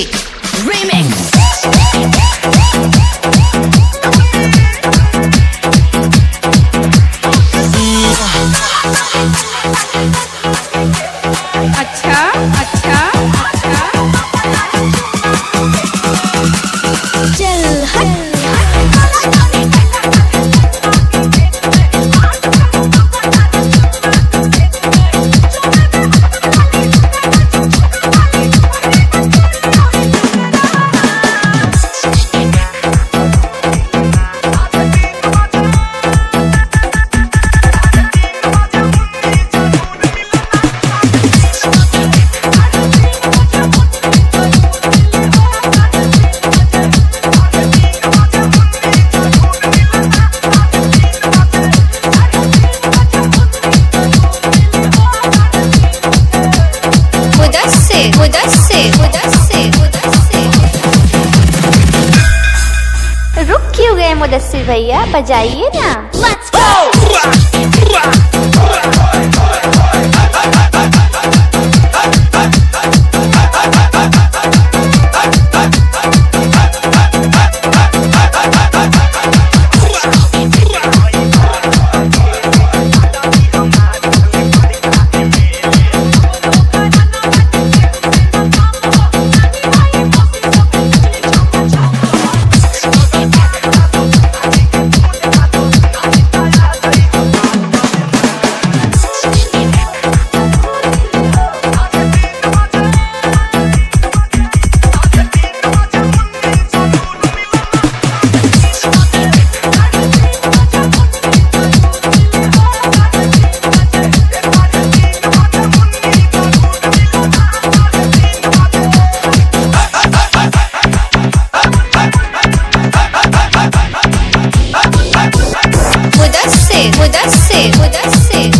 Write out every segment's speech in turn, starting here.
chic. क्यों गए मुदस्सिर भैया बजाइए ना। that's it.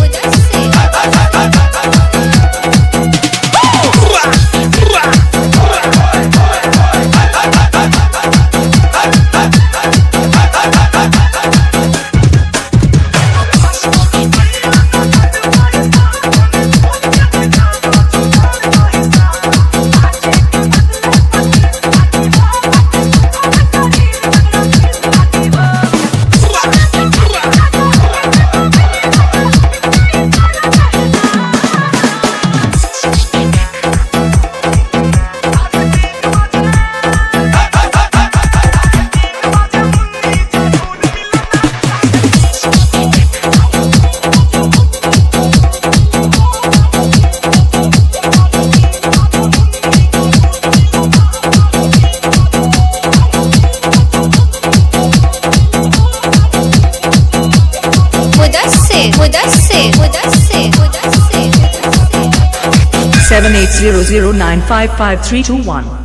Seven eight zero zero nine five five three two one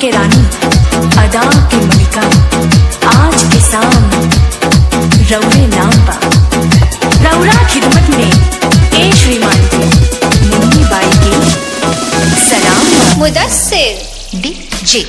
के रानी अदा के मलिका आज के शाम रौरे नाम बा रौरा खिदमत में ए श्रीमान की मुन्नी बाई की। सलाम। मुदस्सिर। D G.